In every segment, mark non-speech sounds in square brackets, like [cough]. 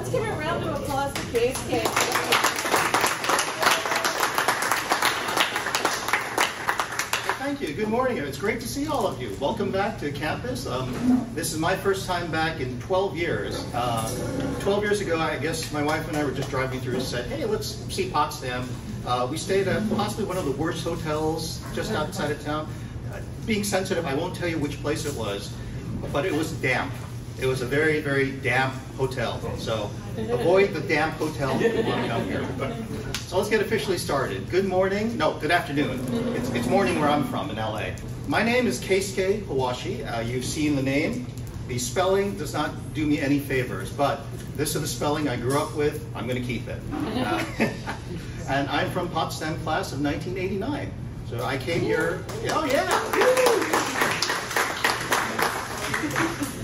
Let's give a round of applause for KSK. Thank you. Good morning. It's great to see all of you. Welcome back to campus. Um, this is my first time back in 12 years. Uh, 12 years ago, I guess my wife and I were just driving through and said, hey, let's see Potsdam. Uh, we stayed at possibly one of the worst hotels just outside of town. Uh, being sensitive, I won't tell you which place it was, but it was damp. It was a very, very damp hotel. So avoid the damp hotel if you want to come here. So let's get officially started. Good morning, no, good afternoon. It's, it's morning where I'm from in LA. My name is Keisuke Hoashi. Uh, you've seen the name. The spelling does not do me any favors, but this is the spelling I grew up with. I'm going to keep it. Uh, [laughs] and I'm from Potsdam class of 1989. So I came here, oh yeah!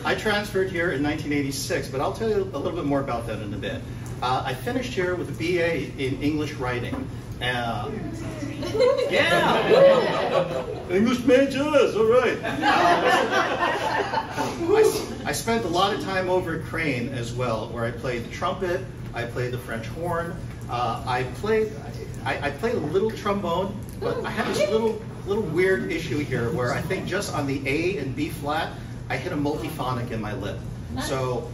I transferred here in 1986, but I'll tell you a little bit more about that in a bit. Uh, I finished here with a BA in English writing. Uh, [laughs] yeah! English majors, all right. I, I, spent a lot of time over at Crane as well, where I played the trumpet, I played the French horn, uh, I played I, I played a little trombone, but I have this little little weird issue here where I think just on the A and B flat, I hit a multiphonic in my lip. So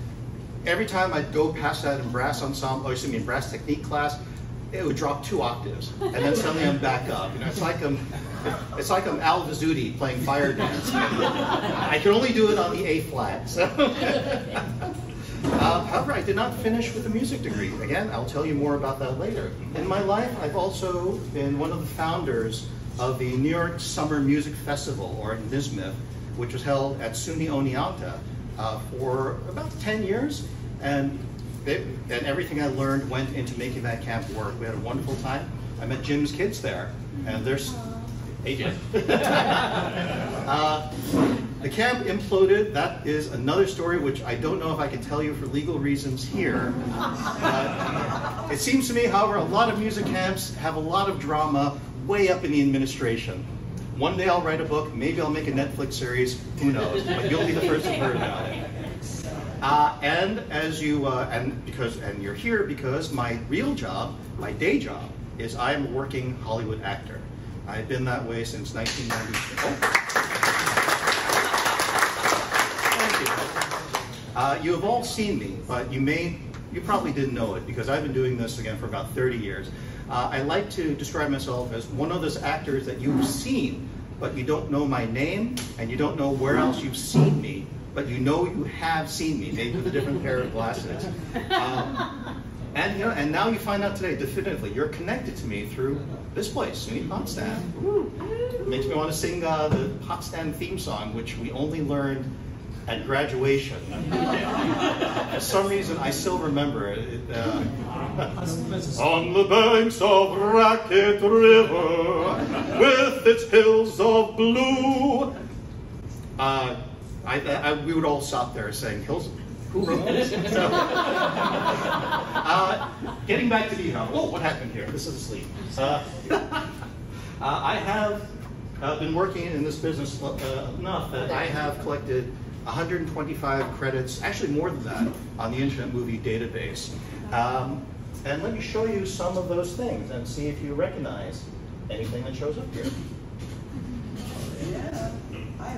every time I'd go past that in brass ensemble, or excuse me, brass technique class, it would drop two octaves, and then suddenly I'm back up. You know, it's like I'm, it's like I'm Al Vizzutti playing fire dance. I can only do it on the A flat. So. Uh, however, I did not finish with a music degree. Again, I'll tell you more about that later. In my life, I've also been one of the founders of the New York Summer Music Festival, or NYSMIF, which was held at SUNY Oneonta uh, for about 10 years. And, it, and everything I learned went into making that camp work. We had a wonderful time. I met Jim's kids there, and there's AJ. [laughs] [laughs] uh, the camp imploded. That is another story which I don't know if I can tell you for legal reasons here. Uh, it seems to me, however, a lot of music camps have a lot of drama way up in the administration. One day I'll write a book, maybe I'll make a Netflix series, who knows, but you'll be the first to hear about it. Uh, and as you, uh, and because, and you're here because my real job, my day job, is I am a working Hollywood actor. I've been that way since 1992. Oh. Uh, you have all seen me, but you may, you probably didn't know it because I've been doing this again for about 30 years. Uh, I like to describe myself as one of those actors that you've seen, but you don't know my name and you don't know where else you've seen me, but you know you have seen me, maybe with a different pair of glasses. Um, and, you know, and now you find out today, definitively, you're connected to me through this place, SUNY Potsdam. Makes me want to sing uh, the Potsdam theme song, which we only learned at graduation. For some reason, I still remember it. Uh, [laughs] on the banks of Raquette River, with its hills of blue. Uh, I, I, we would all stop there saying, hills who wrote this? [laughs] Uh, getting back to the, oh, what happened here? This is asleep. Uh, [laughs] uh, I have uh, been working in this business uh, enough that I have collected 125 credits, actually more than that, on the Internet Movie Database. Um, and let me show you some of those things and see if you recognize anything that shows up here. Yeah, [laughs] I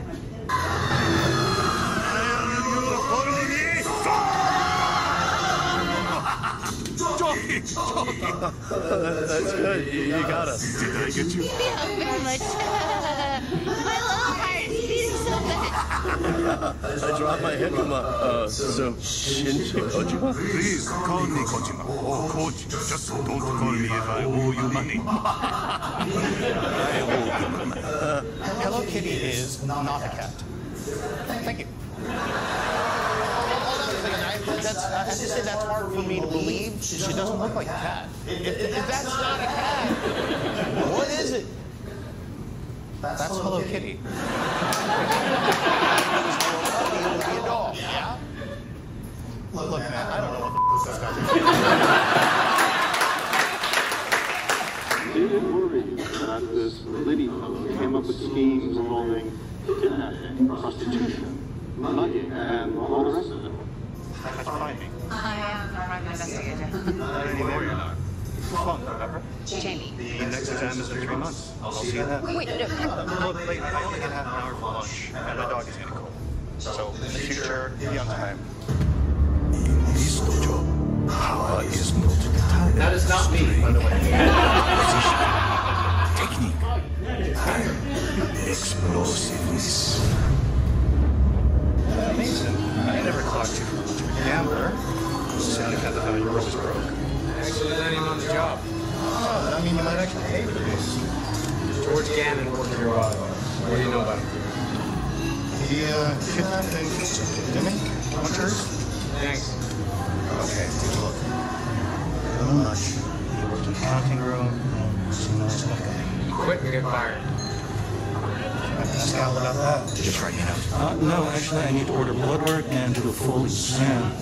That's good. You, you got us. Did I get you? Yeah, very much. I dropped my head Hikama. Uh, so, Shinji Kojima? Please call me Kojima or Koji. Just don't call me if I owe you money. [laughs] I owe you money. Uh, Hello Kitty is not a cat. Thank you. That's, I have to say that's hard for me to believe. She doesn't look like a cat. If, if that's not a cat, what is it? That's, that's Hello Kitty. Kitty. it would be a dog. Yeah. Look, look, man. I don't know what the this guy. David worried that this Liddy fellow came up with schemes involving kidnapping, prostitution, mugging, and all the rest of it. I am Not anymore, you're not. Fun, remember? Jamie. The next exam is in three months. I'll see you then. Wait, no, Look, lady, I only get half an hour for lunch, and my dog is getting cold. So, in the future, be on time. This dojo, power is not talent. That is not me, by the way. Technique. Explosiveness. Mason, I never clocked you for much of a gambler. Sounded kind of thought your was broke. Actually, that ain't on the job. Oh, I mean, you might actually pay for this. George Gannon worked here a while ago. What do you know about him? He uh, kidnapped and didn't he? Hunters? Thanks. Okay, take a look. I don't know much. He worked in the accounting room, and seemed a nice enough guy. Quit and get fired. Ask Al about that. Just write it out. Uh, no, actually, I need to order blood work and do a full exam.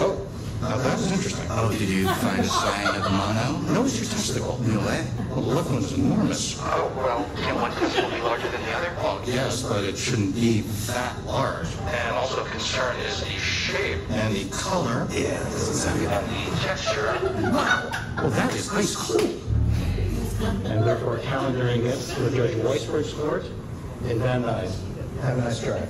Oh, now that was interesting. Oh, did you find a sign of mono? No, it's your testicle. No way. Well, the left one is enormous. Oh, well, can one testicle be larger than the other? Well, yes, but it shouldn't be that large. And also concern is the shape And the color. Yeah, that doesn't sound good. and the texture. Wow. Well, that is ice cold. And therefore, calendaring it with Judge Weisberg's court in Van Nuys. Have a nice drive.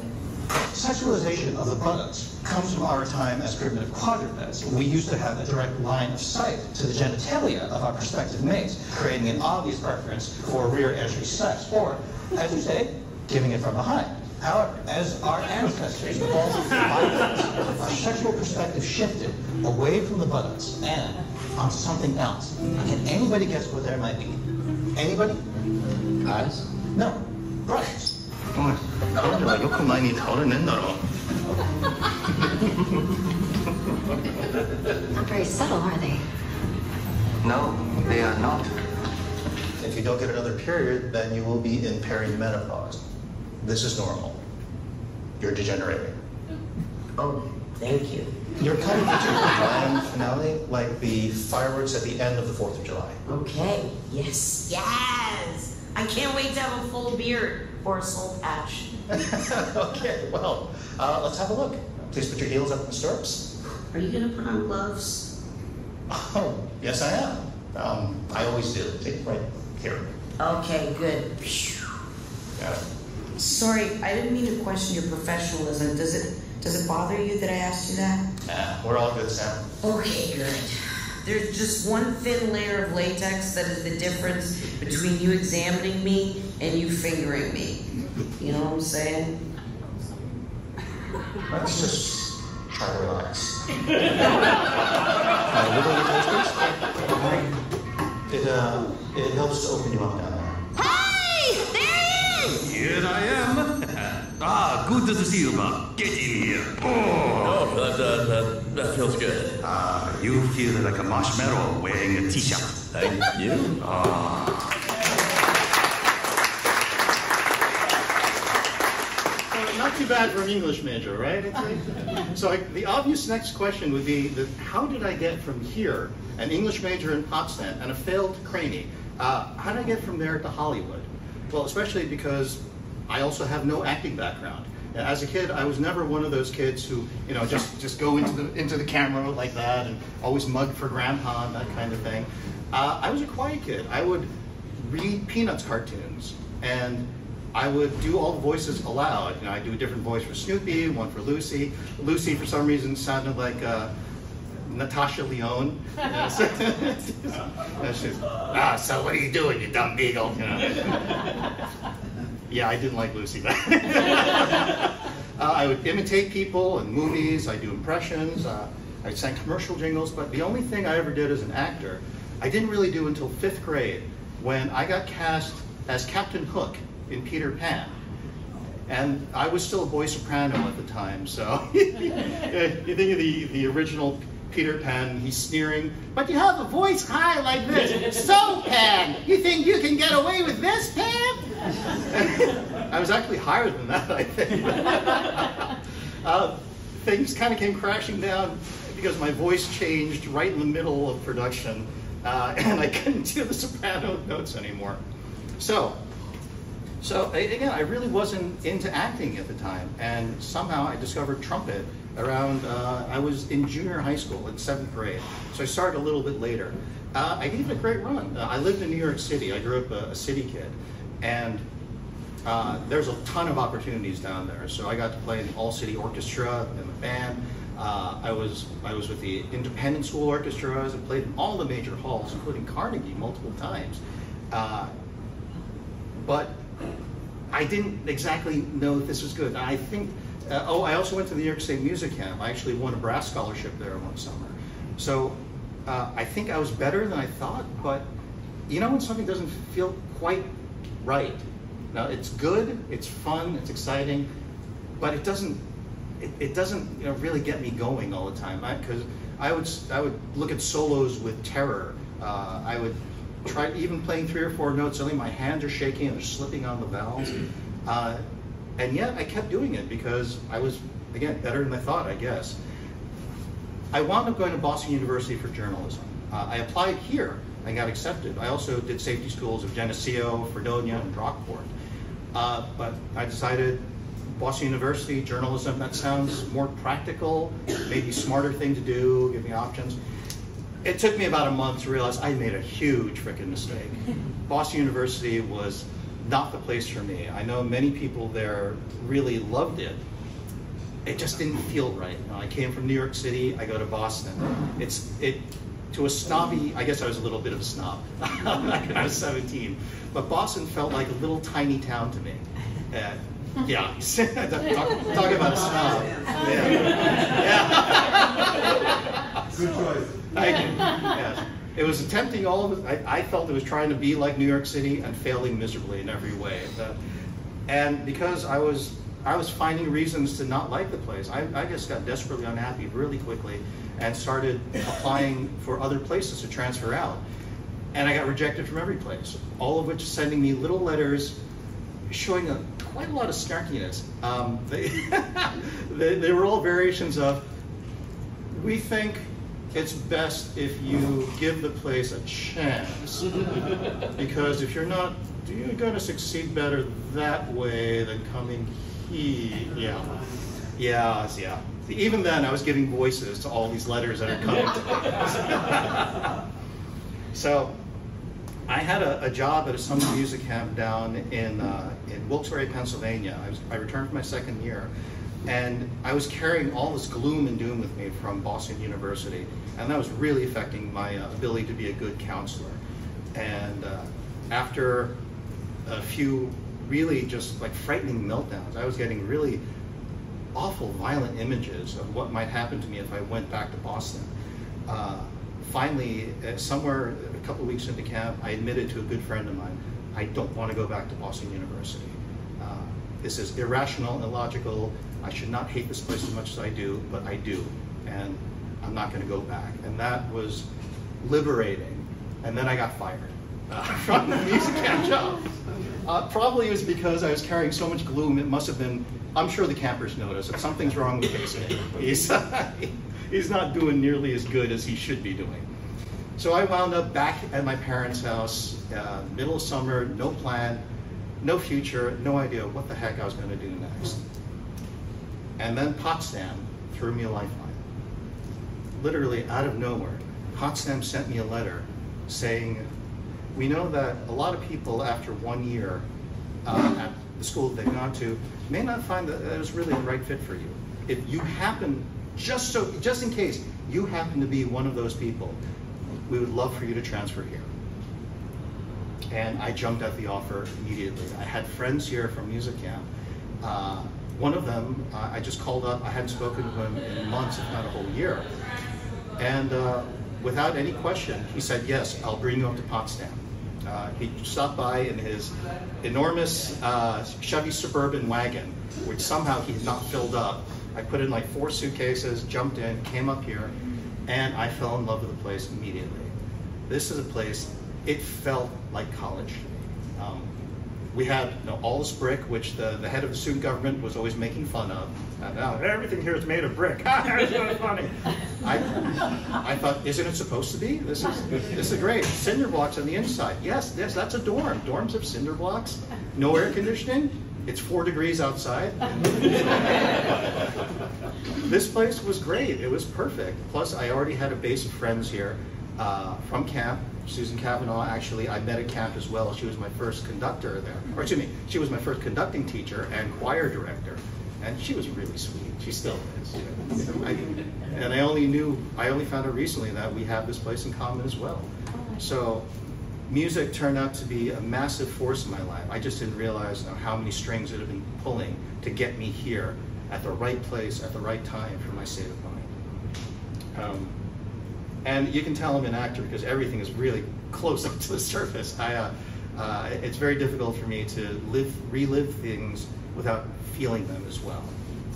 Sexualization of the buttocks comes from our time as primitive quadrupeds. We used to have a direct line of sight to the genitalia of our prospective mates, creating an obvious preference for rear entry sex, or, as you say, giving it from behind. However, as our ancestors evolved our sexual perspective shifted away from the buttocks and onto something else. Can anybody guess what there might be? Anybody? Eyes? No. Breasts. おい、彼女はよく前に倒れねえんだろ。 Not very subtle, are they? No, they are not. If you don't get another period, then you will be in perimenopause. This is normal. You're degenerating. Oh, thank you. You're kind of reaching the grand finale, like the fireworks at the end of the 4th of July. Okay. Yes. Yes. I can't wait to have a full beard or a soul patch. [laughs] okay, well, uh, let's have a look. Please put your heels up in the stirrups. Are you gonna put on gloves? Oh, yes, I am. Um, I always do. See, right here. Okay, good. Got it. Sorry, I didn't mean to question your professionalism. Does it does it bother you that I asked you that? Nah, we're all good, Sam. Okay, good. There's just one thin layer of latex that is the difference between you examining me and you fingering me. You know what I'm saying? Let's just try to relax. uh, wiggle your toes, please. It, uh, it helps to open you up down there. Hey! There he is! Here I am. Ah, good to see you, Bob. Get in here. Oh, Oh, that, that, that, that feels good. ah, you feel like a marshmallow wearing a t-shirt. Thank you. Well, Not too bad for an English major, right? So I, the obvious next question would be, that how did I get from here, an English major in Potsdam and a failed cranie, uh, how did I get from there to Hollywood? Well, especially because I also have no acting background. As a kid, I was never one of those kids who, you know, just, just go into the, into the camera like that and always mug for grandpa and that kind of thing. Uh, I was a quiet kid. I would read Peanuts cartoons and I would do all the voices aloud. You know, I do a different voice for Snoopy, one for Lucy. Lucy, for some reason, sounded like uh, Natasha Lyonne. [laughs] You know, so- [laughs] ah, so what are you doing, you dumb beagle? You know. [laughs] yeah, I didn't like Lucy. But [laughs] uh, I would imitate people in movies. I do impressions. Uh, I sang commercial jingles. But the only thing I ever did as an actor, I didn't really do until fifth grade, when I got cast as Captain Hook in Peter Pan. And I was still a boy soprano at the time, so [laughs] you think of the, the original Peter Pan, he's sneering, but you have a voice high like this. So, Pan, you think you can get away with this, Pan? [laughs] I was actually higher than that, I think. [laughs] uh, things kind of came crashing down because my voice changed right in the middle of production, uh, [laughs] and I couldn't do the soprano notes anymore. So, so again, I really wasn't into acting at the time, and somehow I discovered trumpet around, uh, I was in junior high school in seventh grade. So I started a little bit later. Uh, I gave it a great run. Uh, I lived in New York City. I grew up a, a city kid. And uh, there's a ton of opportunities down there. So I got to play in the All City Orchestra and the band. Uh, I was I was with the Independent School Orchestras and played in all the major halls, including Carnegie, multiple times. Uh, but I didn't exactly know this was good. I think. Uh, oh, I also went to the New York State Music Camp. I actually won a brass scholarship there one summer. So uh, I think I was better than I thought. But you know when something doesn't feel quite right. Now it's good, it's fun, it's exciting, but it doesn't it, it doesn't you know, really get me going all the time. Because I, I, would I would look at solos with terror. Uh, I would try even playing three or four notes. Suddenly my hands are shaking and they're slipping on the valves. Uh, and yet I kept doing it because I was again better than I thought. I guess. I wound up going to Boston University for journalism. Uh, I applied here and got accepted. I also did safety schools of Geneseo, Fredonia, and Brockport. Uh, but I decided Boston University, journalism, that sounds more practical, maybe smarter thing to do, give me options. It took me about a month to realize I made a huge freaking mistake. [laughs] Boston University was not the place for me. I know many people there really loved it. It just didn't feel right. I came from New York City, I go to Boston. It's it to a snobby, I guess I was a little bit of a snob [laughs] when I was 17, but Boston felt like a little tiny town to me. Uh, yeah, [laughs] talk, talk, about a snob. Yeah. yeah. Good choice. Thank you. Yes. It was attempting all of it. I, I, felt it was trying to be like New York City and failing miserably in every way. The, and because I was I was finding reasons to not like the place, I, I just got desperately unhappy really quickly and started applying for other places to transfer out. And I got rejected from every place, all of which sending me little letters showing a, quite a lot of snarkiness. Um, they, [laughs] they, they were all variations of, we think it's best if you give the place a chance. because if you're not, you're going to succeed better that way than coming. Yeah. Yeah, yeah even then, I was giving voices to all these letters that are coming. [laughs] so, I had a, a, job at a summer music camp down in uh, in Wilkes-Barre, Pennsylvania. I, was, I returned for my second year, and I was carrying all this gloom and doom with me from Boston University, and that was really affecting my uh, ability to be a good counselor. And uh, after a few really just like frightening meltdowns, I was getting really awful, violent images of what might happen to me if I went back to Boston. Uh, finally, uh, somewhere a couple of weeks into camp, I admitted to a good friend of mine, I don't want to go back to Boston University. Uh, this is irrational, illogical. I should not hate this place as much as I do, but I do. And I'm not going to go back. And that was liberating. And then I got fired uh, [laughs] from the music camp job. Uh, probably it was because I was carrying so much gloom. It must have been I'm sure the campers notice that something's wrong with [laughs] Casey. He's, [laughs] he's not doing nearly as good as he should be doing. So I wound up back at my parents' house, uh, middle of summer, no plan, no future, no idea what the heck I was going to do next. And then Potsdam threw me a lifeline. Literally out of nowhere, Potsdam sent me a letter saying, we know that a lot of people after one year uh, at the school they've gone to may not find that it was really the right fit for you. If you happen, just so, just in case, you happen to be one of those people, we would love for you to transfer here. And I jumped at the offer immediately. I had friends here from music camp. Uh, one of them, uh, I just called up. I hadn't spoken to him in months, if not a whole year. And uh, without any question, he said, yes, I'll bring you up to Potsdam. Uh, he stopped by in his enormous uh, Chevy Suburban wagon, which somehow he had not filled up. I put in like four suitcases, jumped in, came up here, and I fell in love with the place immediately. This is a place, it felt like college um, we had you know, all this brick, which the, the head of the student government was always making fun of. And everything here is made of brick. [laughs] It's so funny. I, I thought, isn't it supposed to be? This is this is great. Cinder blocks on the inside. Yes, yes, that's a dorm. Dorms have cinder blocks. No air conditioning. It's four degrees outside. [laughs] this place was great. It was perfect. Plus, I already had a base of friends here uh, from camp. Susan Kavanaugh, actually, I met at camp as well. She was my first conductor there. Or excuse me, she was my first conducting teacher and choir director. And she was really sweet. She still is. I, and I only knew, I only found out recently that we have this place in common as well. So music turned out to be a massive force in my life. I just didn't realize how many strings it had been pulling to get me here at the right place at the right time for my state of mind. Um, and you can tell I'm an actor because everything is really close [laughs] up to the surface. I, uh, uh, it's very difficult for me to live, relive things without feeling them as well.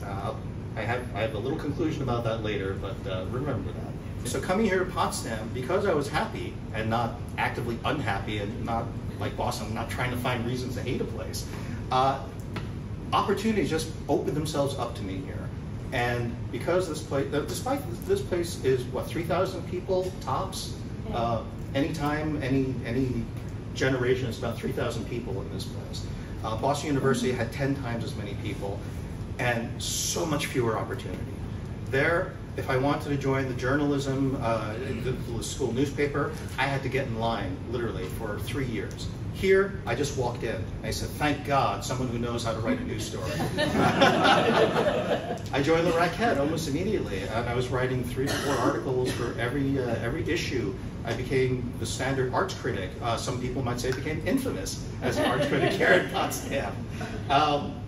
Uh, I have, I have a little conclusion about that later, but uh, remember that. So coming here to Potsdam, because I was happy and not actively unhappy and not like Boston, not trying to find reasons to hate a place, uh, opportunities just opened themselves up to me here. And because this place, despite this place is what 3,000 people tops, uh, anytime, any any generation, it's about 3,000 people in this place. Uh, Boston University had 10 times as many people, and so much fewer opportunity. There, if I wanted to join the journalism, uh, the, the school newspaper, I had to get in line literally for three years. Here, I just walked in. I said, thank God, someone who knows how to write a news story. [laughs] I joined the Racquette almost immediately, and I was writing three to four articles for every, uh, every issue. I became the standard arts critic. Uh, some people might say I became infamous as an arts critic here in Potsdam. Um,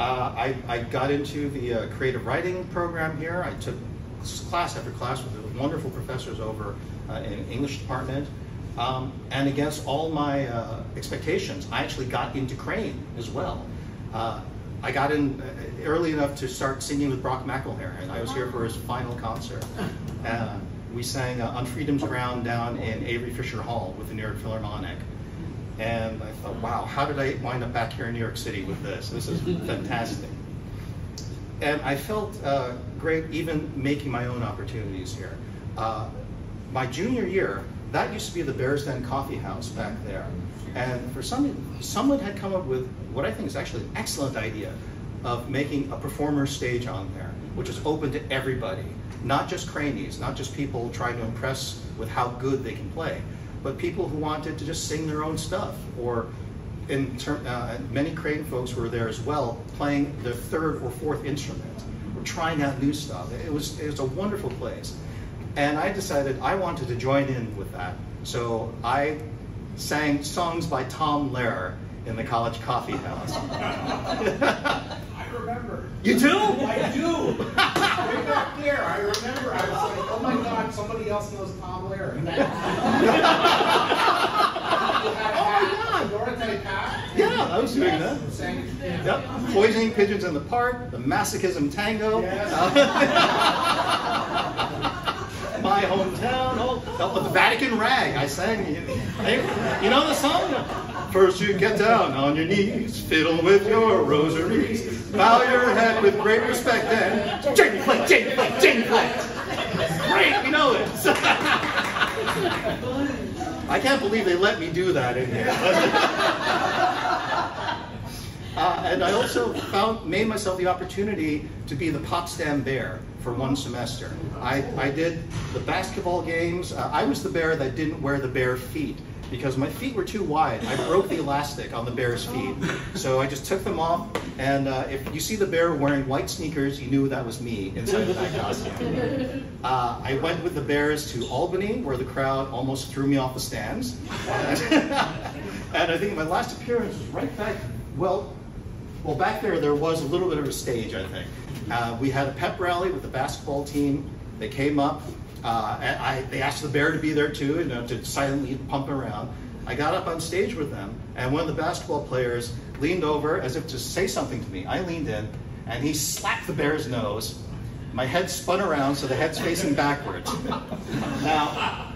uh, I, I, got into the uh, creative writing program here. I took class after class with wonderful professors over uh, in English department. Um, and against all my uh, expectations, I actually got into Crane as well. Uh, I got in uh, early enough to start singing with Brock McElheran, and I was here for his final concert. Uh, we sang uh, On Freedom's Ground down in Avery Fisher Hall with the New York Philharmonic. And I thought, wow, how did I wind up back here in New York City with this? This is fantastic. And I felt uh, great even making my own opportunities here. my junior year, that used to be the Bears Den Coffee House back there. And for some, someone had come up with what I think is actually an excellent idea of making a performer stage on there, which is open to everybody, not just cranies, not just people trying to impress with how good they can play, but people who wanted to just sing their own stuff, or in term, uh, many crane folks were there as well, playing their third or fourth instrument, or trying out new stuff. It was, it was a wonderful place. And I decided I wanted to join in with that. So I sang songs by Tom Lehrer in the college coffee house. I remember. You do? I do. Way back there, I remember. I was like, oh my God, somebody else knows Tom Lehrer. [laughs] oh my God. Yeah, I was doing that. Yep. Poisoning Pigeons in the Park, the Masochism Tango. Yes. [laughs] my hometown. Oh, the Vatican rag. I sang. You know the song? First you get down on your knees, fiddle with your rosaries, bow your head with great respect, then genuflect, genuflect, genuflect. Great, we know it. [laughs] I can't believe they let me do that in here. [laughs] Uh, and I also found, made myself the opportunity to be the Potsdam Bear for one semester. I, I did the basketball games. Uh, I was the bear that didn't wear the bare feet because my feet were too wide. I broke the elastic on the bear's feet. So I just took them off, and uh, if you see the bear wearing white sneakers, you knew that was me inside of that costume. Uh, I went with the bears to Albany, where the crowd almost threw me off the stands. [laughs] and I think my last appearance was right back, well, well, back there, there was a little bit of a stage, I think. Uh, we had a pep rally with the basketball team. They came up. Uh, I, they asked the bear to be there too, you know, to silently pump around. I got up on stage with them, and one of the basketball players leaned over as if to say something to me. I leaned in, and he slapped the bear's nose. My head spun around, so the head's facing backwards. [laughs] Now,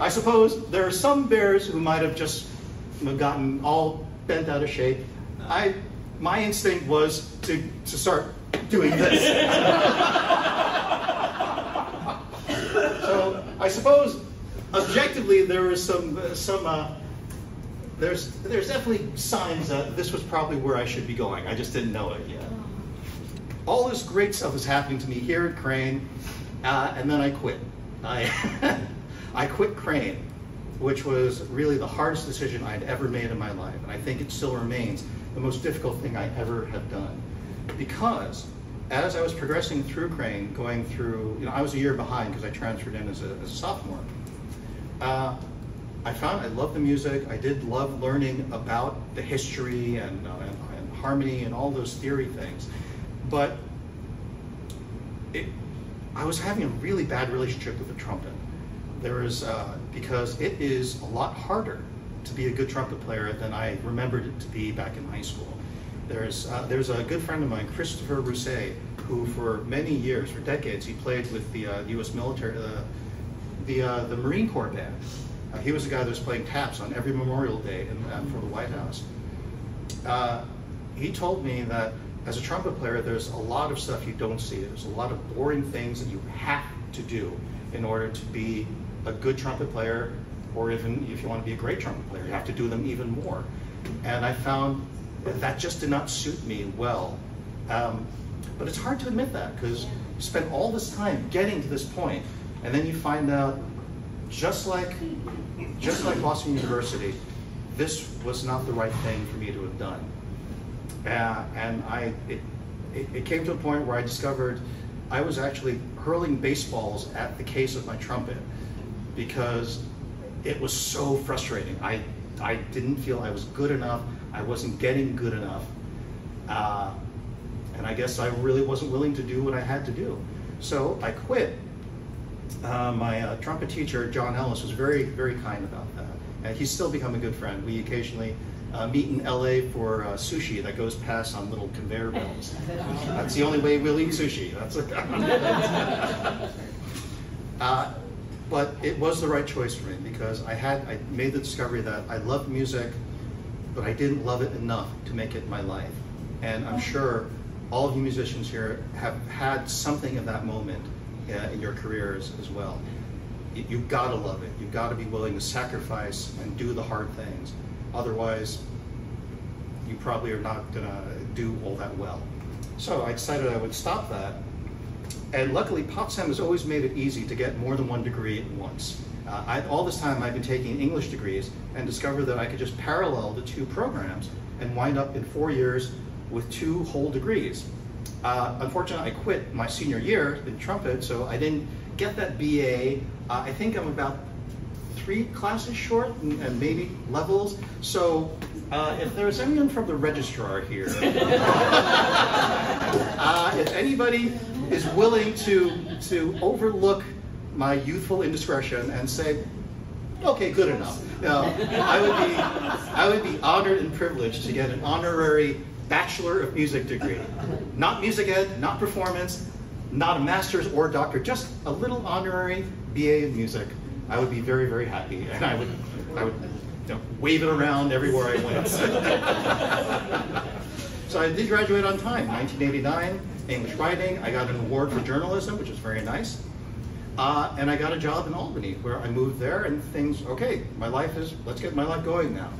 I suppose there are some bears who might have just gotten all bent out of shape. I my instinct was to, to start doing this. so I suppose objectively there was some, some uh, there's there's definitely signs that this was probably where I should be going. I just didn't know it yet. All this great stuff is happening to me here at Crane, uh, and then I quit. I [laughs] I quit Crane, which was really the hardest decision I'd ever made in my life, and I think it still remains the most difficult thing I ever have done, because as I was progressing through Crane, going through, you know, I was a year behind because I transferred in as a, as a sophomore. Uh, I found I loved the music. I did love learning about the history and, uh, and, and harmony and all those theory things. But it, I was having a really bad relationship with the trumpet. There is, uh, because it is a lot harder to be a good trumpet player than I remembered it to be back in high school. There's, uh, there's a good friend of mine, Christopher Rousset, who for many years, for decades, he played with the uh, U.S. military, uh, the, uh, the Marine Corps band. Uh, he was the guy that was playing taps on every Memorial Day in, for the White House. He told me that as a trumpet player, there's a lot of stuff you don't see. There's a lot of boring things that you have to do in order to be a good trumpet player, or even if you want to be a great trumpet player, you have to do them even more. And I found that, just did not suit me well. Um, but it's hard to admit that because you spend all this time getting to this point, and then you find out, just like, just like Boston University, this was not the right thing for me to have done. Uh, and I, it, it, it came to a point where I discovered I was actually hurling baseballs at the case of my trumpet because it was so frustrating. I, I didn't feel I was good enough. I wasn't getting good enough. Uh, and I guess I really wasn't willing to do what I had to do. So I quit. Uh, my uh, trumpet teacher, John Ellis, was very, very kind about that. And he's still become a good friend. We occasionally uh, meet in LA for uh, sushi that goes past on little conveyor belts. That's the only way we'll eat sushi. That's [laughs] uh, but it was the right choice for me because I had I made the discovery that I loved music, but I didn't love it enough to make it my life. And I'm sure all of you musicians here have had something of that moment uh, in your careers as well. You, you've got to love it. You've got to be willing to sacrifice and do the hard things. Otherwise, you probably are not going to do all that well. So I decided I would stop that. And luckily, Potsdam has always made it easy to get more than one degree at once. Uh, I, all this time I've been taking English degrees and discovered that I could just parallel the two programs and wind up in four years with two whole degrees. Uh, unfortunately, I quit my senior year in trumpet, so I didn't get that BA. Uh, I think I'm about three classes short and, and maybe levels. So uh, if there's anyone from the registrar here, [laughs] uh, if anybody is willing to, to overlook my youthful indiscretion and say, okay, good enough. I would be, I would be honored and privileged to get an honorary Bachelor of Music degree. Not music ed, not performance, not a master's or a doctorate, just a little honorary BA in music. I would be very, very happy, and I would, I would you know, wave it around everywhere I went. [laughs] so I did graduate on time, 1989, English writing. I got an award for journalism, which is very nice. Uh, and I got a job in Albany, where I moved there, and things, okay, my life is, let's get my life going now.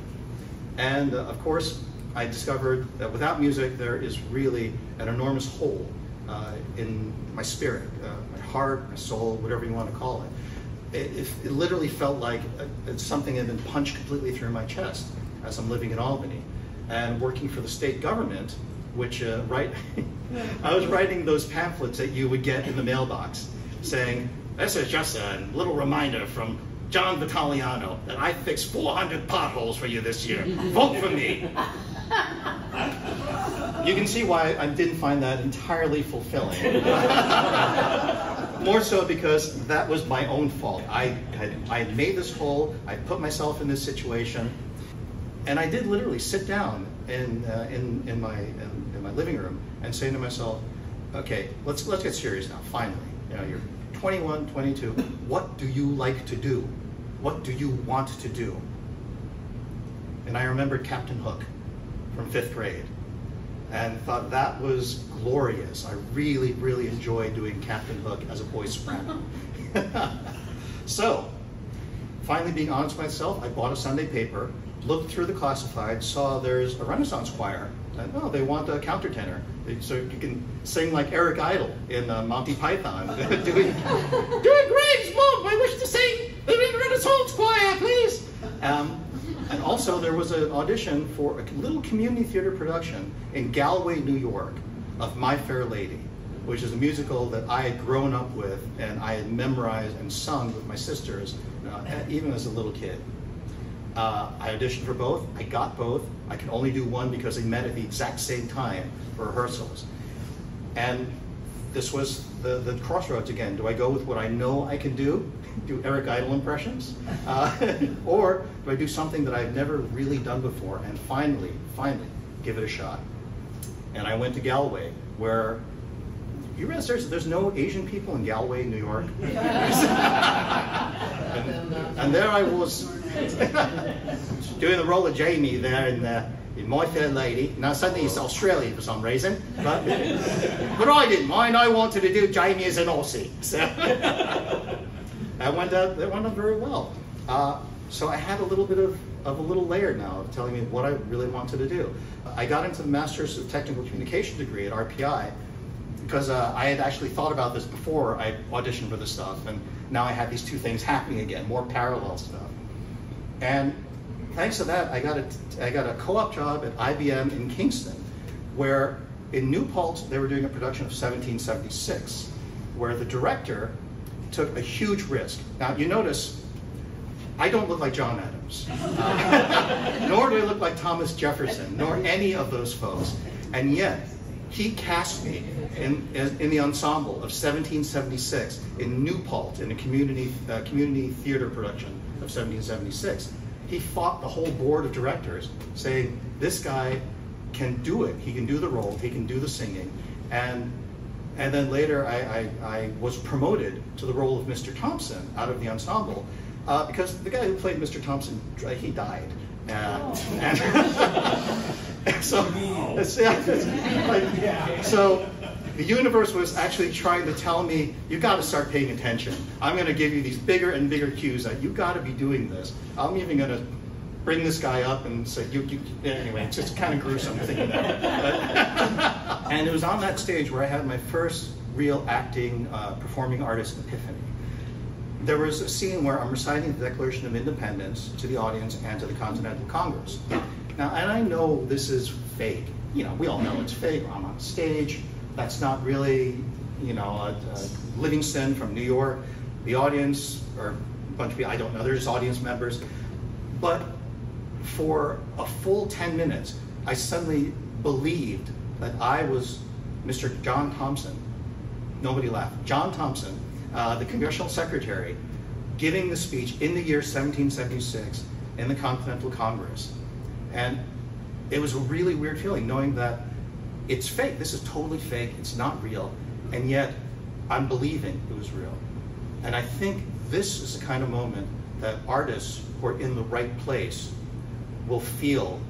And uh, of course, I discovered that without music, there is really an enormous hole uh, in my spirit, uh, my heart, my soul, whatever you want to call it. It, it, it literally felt like a, something had been punched completely through my chest as I'm living in Albany and working for the state government, which uh, right, [laughs] I was writing those pamphlets that you would get in the mailbox saying, this is just a little reminder from John Vitaliano that I fixed 400 potholes for you this year. [laughs] Vote for me. You can see why I didn't find that entirely fulfilling. [laughs] More so because that was my own fault. I had, I had made this hole, I put myself in this situation, and I did literally sit down in, uh, in, in, my, in, in my living room and say to myself, okay, let's, let's get serious now, finally. You know, you're 21, 22, what do you like to do? What do you want to do? And I remembered Captain Hook from fifth grade and thought that was glorious. I really, really enjoyed doing Captain Hook as a boy soprano. [laughs] [laughs] so, finally being honest with myself, I bought a Sunday paper looked through the classified, saw there's a Renaissance choir. And, oh, they want a countertenor. So you can sing like Eric Idle in uh, Monty Python. [laughs] doing, doing great, Mom, I wish to sing the Renaissance choir, please. Um, and also there was an audition for a little community theater production in Galway, New York of My Fair Lady, which is a musical that I had grown up with and I had memorized and sung with my sisters, uh, even as a little kid. Uh, I auditioned for both. I got both. I could only do one because they met at the exact same time for rehearsals. And this was the, the crossroads again. Do I go with what I know I can do, do Eric Idle impressions, uh, [laughs] or do I do something that I've never really done before and finally, finally give it a shot? And I went to Galway, where you realize there's, there's no Asian people in Galway, New York. [laughs] [laughs] and, and there I was [laughs] doing the role of Jamie there in, uh, in My Fair Lady. Now suddenly it's Australia for some reason, but but I didn't mind. I wanted to do Jamie as an Aussie, so that went out that went out very well. Uh, so I had a little bit of, of a little layer now of telling me what I really wanted to do. I got into the Master's of Technical Communication degree at RPI because uh, I had actually thought about this before I auditioned for this stuff, and now I had these two things happening again, more parallel stuff. And thanks to that, I got a, I got a co-op job at IBM in Kingston, where in New Paltz, they were doing a production of 1776, where the director took a huge risk. Now, you notice, I don't look like John Adams, [laughs] nor do I look like Thomas Jefferson, nor any of those folks. And yet, he cast me in, in the ensemble of 1776 in New Paltz in a community, uh, community theater production of 1776. He fought the whole board of directors saying, this guy can do it. He can do the role, he can do the singing. And, and then later I, I, I was promoted to the role of Mr. Thompson out of the ensemble uh, because the guy who played Mr. Thompson, he died. Uh, and [laughs] [laughs] so, yeah, like- so the universe was actually trying to tell me, you got to start paying attention. I'm going to give you these bigger and bigger cues that you got to be doing this. I'm even going to bring this guy up and say, you, you anyway, it's just kind of gruesome thinking that. But, and it was on that stage where I had my first real acting, uh, performing artist epiphany. There was a scene where I'm reciting the Declaration of Independence to the audience and to the Continental Congress. Now, and I know this is fake. You know, we all know it's fake. I'm on stage. That's not really, you know, a, a Livingston from New York. The audience, or a bunch of people, I don't know, there's audience members. But for a full 10 minutes, I suddenly believed that I was Mr. John Thompson. Nobody laughed. John Thompson, uh, the congressional secretary, giving the speech in the year 1776 in the Continental Congress. And it was a really weird feeling knowing that it's fake. This is totally fake. It's not real. And yet, I'm believing it was real. And I think this is the kind of moment that artists who are in the right place will feel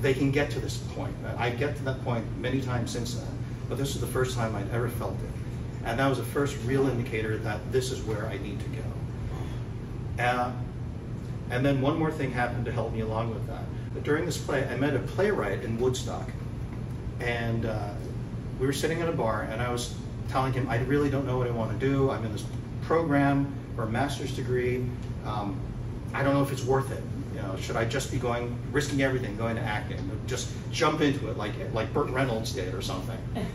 they can get to this point. I get to that point many times since then, but this is the first time I'd ever felt it. And that was the first real indicator that this is where I need to go. Uh, and then one more thing happened to help me along with that. But during this play, I met a playwright in Woodstock. And uh, we were sitting at a bar, and I was telling him, I really don't know what I want to do. I'm in this program for a master's degree. Um, I don't know if it's worth it. You know, should I just be going, risking everything, going to acting, just jump into it like like Burt Reynolds did or something? [laughs]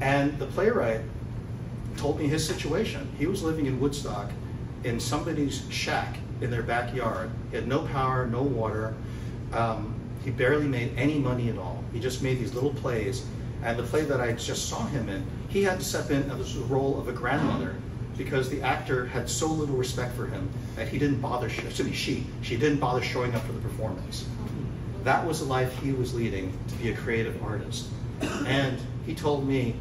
And the playwright told me his situation. He was living in Woodstock in somebody's shack in their backyard. He had no power, no water. Um, he barely made any money at all. He just made these little plays. And the play that I just saw him in, he had to step in as the role of a grandmother because the actor had so little respect for him that he didn't bother, excuse me, she, she didn't bother showing up for the performance. That was the life he was leading to be a creative artist. And he told me,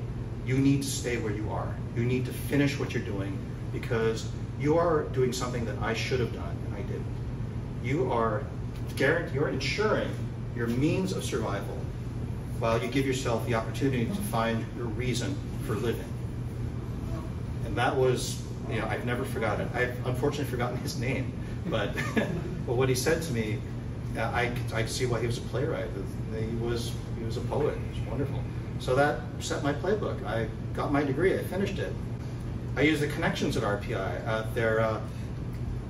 you need to stay where you are. You need to finish what you're doing because you are doing something that I should have done and I didn't. You are guaranteed, you're ensuring your means of survival while you give yourself the opportunity to find your reason for living. And that was, you know, I've never forgotten. I've unfortunately forgotten his name, but, [laughs] but what he said to me uh, I, I see why he was a playwright. He was, he was a poet. It was wonderful. So that set my playbook. I got my degree. I finished it. I used the connections at RPI. Uh, they're uh,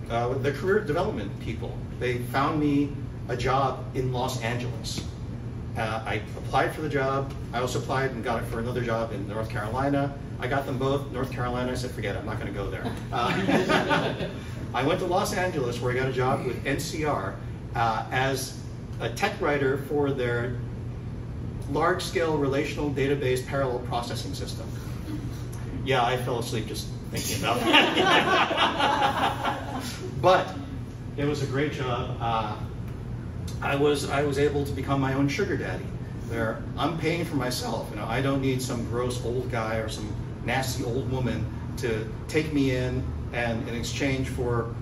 uh, the career development people. They found me a job in Los Angeles. Uh, I applied for the job. I also applied and got it for another job in North Carolina. I got them both. North Carolina, I said, forget it, I'm not going to go there. [laughs] Uh, [laughs] I went to Los Angeles where I got a job with NCR uh, as a tech writer for their large-scale relational database parallel processing system. Yeah, I fell asleep just thinking about that. [laughs] but it was a great job. Uh, I was I was able to become my own sugar daddy. Where I'm paying for myself. You know, I don't need some gross old guy or some nasty old woman to take me in and in exchange for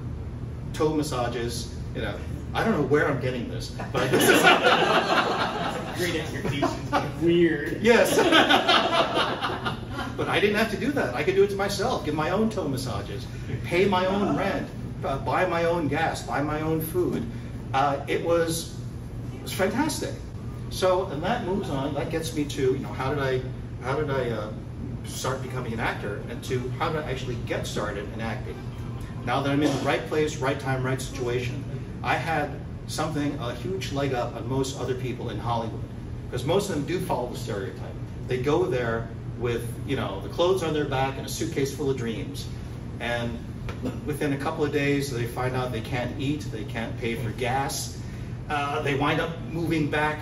toe massages. You know, I don't know where I'm getting this, but [laughs] this is Great expectations. Weird. yes. but I didn't have to do that. I could do it to myself. Give my own toe massages, pay my own rent, uh, buy my own gas, buy my own food. Uh, it was it was fantastic. So, and that moves on. That gets me to you know how did I how did I uh, start becoming an actor, and to how did I actually get started in acting. Now that I'm in the right place, right time, right situation, I had something a huge leg up on most other people in Hollywood because most of them do follow the stereotype. They go there with you know the clothes on their back and a suitcase full of dreams, and within a couple of days they find out they can't eat, they can't pay for gas, uh, they wind up moving back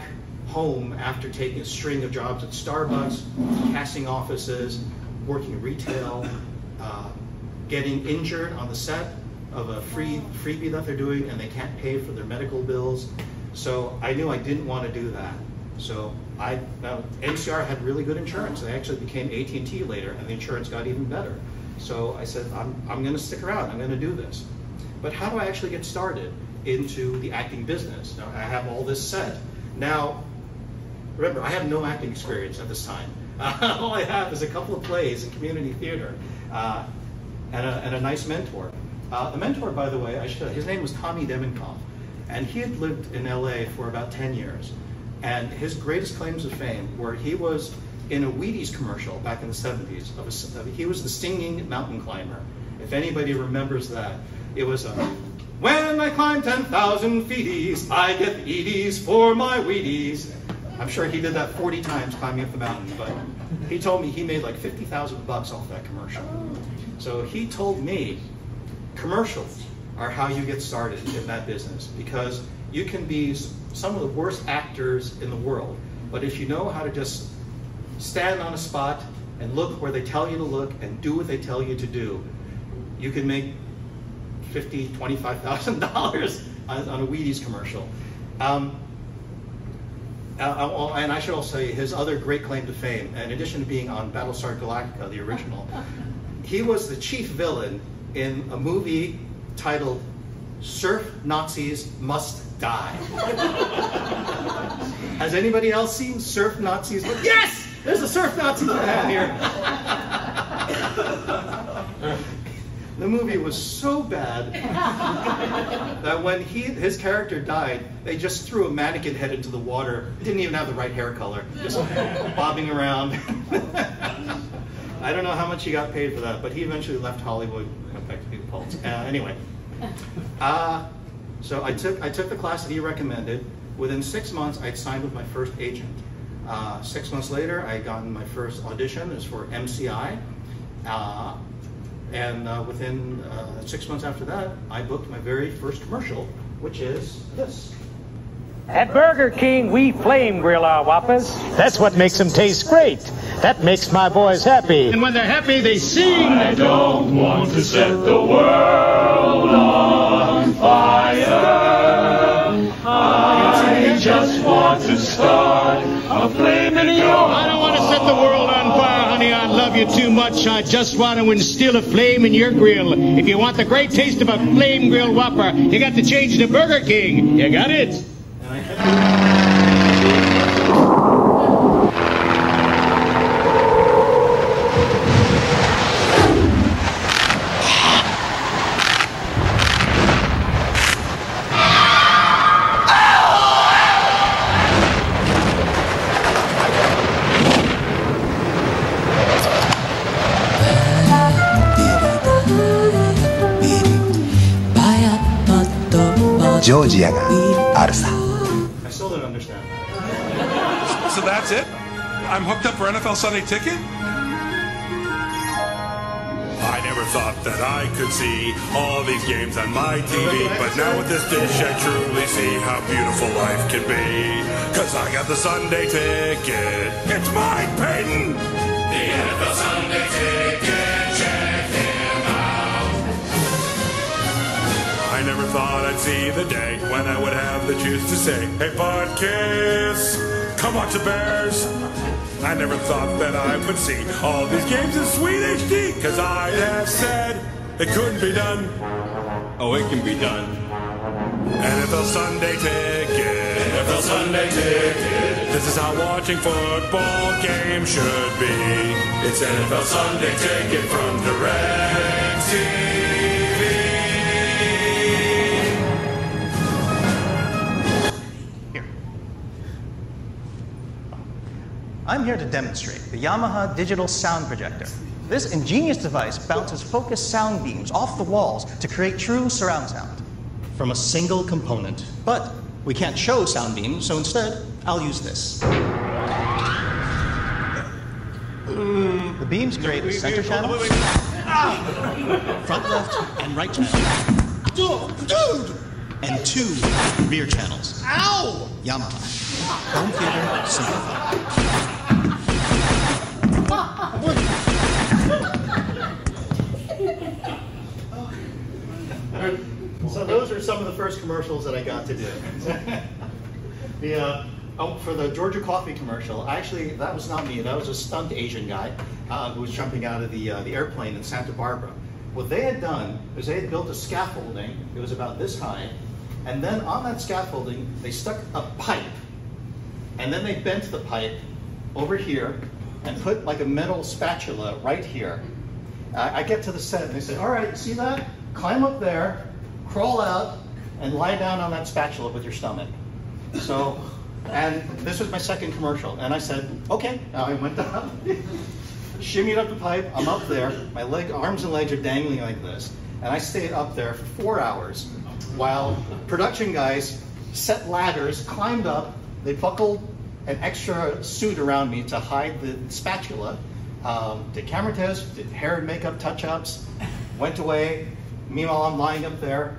home after taking a string of jobs at Starbucks, casting offices, working retail, uh, getting injured on the set of a free freebie that they're doing and they can't pay for their medical bills. So I knew I didn't want to do that. So I, NCR had really good insurance. They actually became AT&T later and the insurance got even better. So I said, I'm, I'm gonna stick around, I'm gonna do this. But how do I actually get started into the acting business? Now I have all this set. Now, remember, I have no acting experience at this time. [laughs] all I have is a couple of plays in community theater uh, and, a, and a nice mentor. Uh, the mentor, by the way, I should, his name was Tommy Demenkoff, and he had lived in LA for about 10 years. And his greatest claims of fame were he was in a Wheaties commercial back in the 70s. Of a, of, he was the singing mountain climber. If anybody remembers that, it was a, when I climb 10,000 feeties, I get Wheaties for my Wheaties. I'm sure he did that 40 times climbing up the mountain, but he told me he made like 50,000 bucks off that commercial. So he told me commercials are how you get started in that business because you can be some of the worst actors in the world, but if you know how to just stand on a spot and look where they tell you to look and do what they tell you to do, you can make fifty, twenty-five thousand [laughs] dollars on, on a Wheaties commercial. Um, uh, and I should also say his other great claim to fame, in addition to being on Battlestar Galactica, the original, [laughs] he was the chief villain in a movie titled Surf Nazis Must Die. [laughs] Has anybody else seen Surf Nazis? Yes! There's a Surf Nazi fan here. the movie was so bad that when he his character died, they just threw a mannequin head into the water. It didn't even have the right hair color, just bobbing around. [laughs] I don't know how much he got paid for that, but he eventually left Hollywood, went back to do Pulse. Uh, anyway, uh, so I took I took the class that he recommended. Within six months, I'd signed with my first agent. Uh, six months later, I got my first audition. It was for MCI. Uh, and uh, within uh, six months after that, I booked my very first commercial, which is this. At Burger King, we flame grill our Whoppers. That's what makes them taste great. That makes my boys happy. And when they're happy, they sing. I don't want to set the world on fire. I just want to start a flame in your I don't want to set the world on fire, honey. I love you too much. I just want to instill a flame in your grill. If you want the great taste of a flame grill Whopper, you got to change to Burger King. You got it? ジョージアがあるさ I still don't understand So that's it? I'm hooked up for NFL Sunday Ticket? I never thought that I could see all these games on my TV, but now with this dish I truly see how beautiful life can be. Cause I got the Sunday ticket. It's mine, Peyton! The NFL Sunday ticket, Never thought I'd see the day when I would have the juice to say, Hey, Budkiss, come watch the Bears. I never thought that I would see all these games in sweet HD, cause I'd have said it couldn't be done. Oh, it can be done. NFL Sunday ticket. NFL Sunday ticket. This is how watching football games should be. It's NFL Sunday ticket from DirecTV. I'm here to demonstrate the Yamaha Digital Sound Projector. This ingenious device bounces focused sound beams off the walls to create true surround sound from a single component. But we can't show sound beams, so instead, I'll use this. The beams create a center channel, front left and right channel, Dude! and two rear channels. Ow! Yamaha. Home theater simplified. First commercials that I got to do. [laughs] the uh, oh, for the Georgia Coffee commercial, actually that was not me. That was a stunt Asian guy uh, who was jumping out of the uh, the airplane in Santa Barbara. What they had done is they had built a scaffolding. It was about this high, and then on that scaffolding they stuck a pipe, and then they bent the pipe over here and put like a metal spatula right here. I, I get to the set and they say, all right, see that? Climb up there, crawl out, and lie down on that spatula with your stomach. So, and this was my second commercial. And I said, okay. Now I went down, [laughs] shimmied up the pipe, I'm up there, my leg, arms and legs are dangling like this. And I stayed up there for four hours while production guys set ladders, climbed up, they buckled an extra suit around me to hide the spatula, um, did camera tests, did hair and makeup touch-ups, went away. Meanwhile, I'm lying up there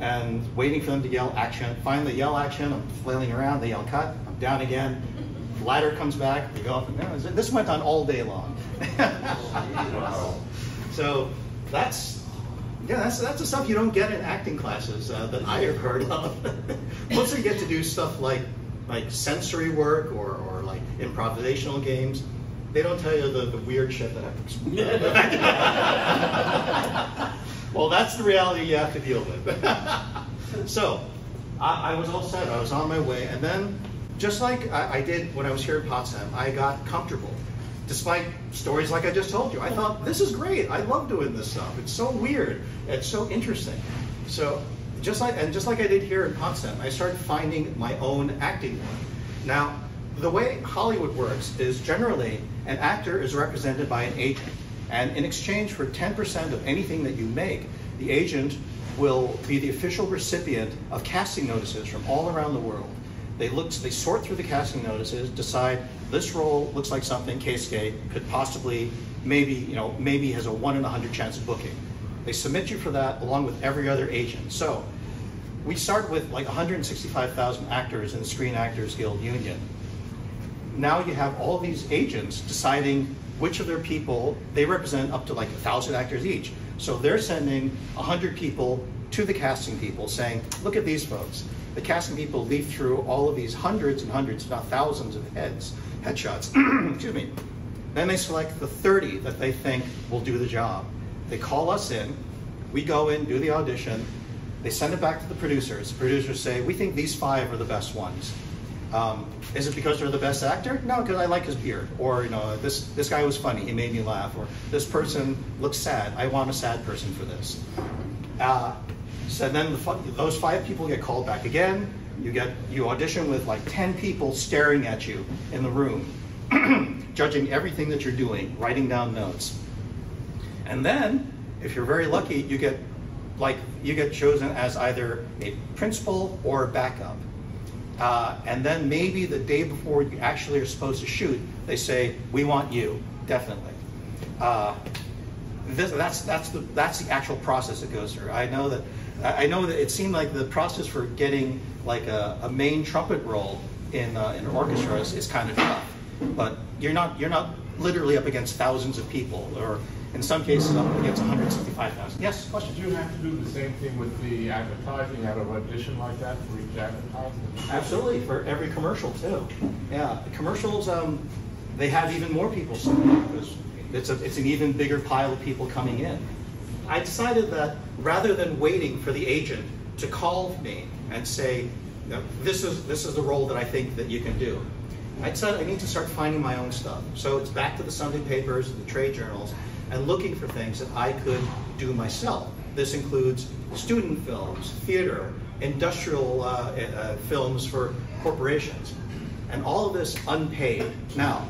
and waiting for them to yell action. Finally, yell action, I'm flailing around, they yell cut, I'm down again. Ladder comes back, we go up and down. This went on all day long. [laughs] so that's yeah, that's that's the stuff you don't get in acting classes uh, that I have heard of. [laughs] Mostly you get to do stuff like like sensory work or, or like improvisational games. They don't tell you the, the weird shit that happens. [laughs] well, that's the reality you have to deal with. [laughs] so I, I was all set. I was on my way, and then just like I, I did when I was here in Potsdam, I got comfortable despite stories like I just told you. I thought, this is great. I love doing this stuff. It's so weird. It's so interesting. So just like, and just like I did here in Potsdam, I started finding my own acting work. Now, the way Hollywood works is generally an actor is represented by an agent. And in exchange for 10% of anything that you make, the agent will be the official recipient of casting notices from all around the world. They look, they sort through the casting notices, decide this role looks like something Keisuke could possibly, maybe, you know, maybe has a one in a hundred chance of booking. They submit you for that along with every other agent. So we start with like 165,000 actors in the Screen Actors Guild Union. Now you have all these agents deciding which of their people, they represent up to like a thousand actors each. So they're sending 100 people to the casting people saying, look at these folks. The casting people leaf through all of these hundreds and hundreds, if not thousands of heads, headshots. [clears throat] Excuse me. Then they select the 30 that they think will do the job. They call us in, we go in, do the audition, they send it back to the producers. The producers say, we think these five are the best ones. Um, is it because they're the best actor? No, because I like his beard. Or, you know, this, this guy was funny, he made me laugh. Or this person looks sad, I want a sad person for this. Uh, so then the, those five people get called back again. You get you audition with like 10 people staring at you in the room, [clears throat] judging everything that you're doing, writing down notes. And then, if you're very lucky, you get like you get chosen as either a principal or a backup. Uh, and then maybe the day before you actually are supposed to shoot, they say, "We want you, definitely." Uh, this, that's that's the that's the actual process it goes through. I know that I know that it seemed like the process for getting like a, a main trumpet role in uh, in an orchestra is, is kind of tough, but you're not you're not literally up against thousands of people, or in some cases up against 165,000. Yes, question. Did you have to do the same thing with the advertising? Have an audition like that for each advertisement? Absolutely, for every commercial too. Yeah, the commercials, um, they have even more people submitting because it's, a, it's an even bigger pile of people coming in. I decided that rather than waiting for the agent to call me and say, "No, this is, this is the role that I think that you can do, I decided I need to start finding my own stuff. So it's back to the Sunday papers and the trade journals and looking for things that I could do myself. This includes student films, theater, industrial uh, uh, films for corporations, and all of this unpaid. Now,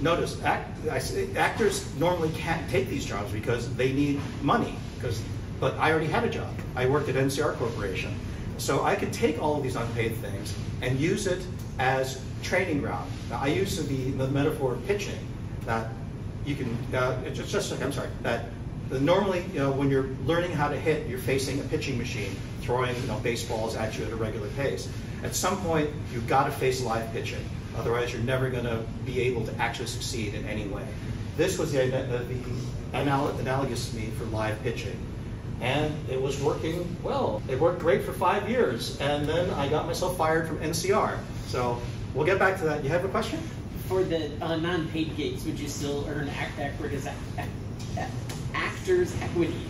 notice act, I actors normally can't take these jobs because they need money. Because, but I already had a job. I worked at NCR Corporation, so I could take all of these unpaid things and use it as training ground. Now, I used to be the metaphor of pitching that you can, uh, it's just, just like, I'm sorry, that normally, you know, when you're learning how to hit, you're facing a pitching machine, throwing you know, baseballs at you at a regular pace. At some point, you've got to face live pitching. Otherwise, you're never going to be able to actually succeed in any way. This was the, the, the anal analogous to me for live pitching. And it was working well. It worked great for five years. And then I got myself fired from NCR. So we'll get back to that. You have a question? For the uh, non-paid gigs, would you still earn act actors, actors equity?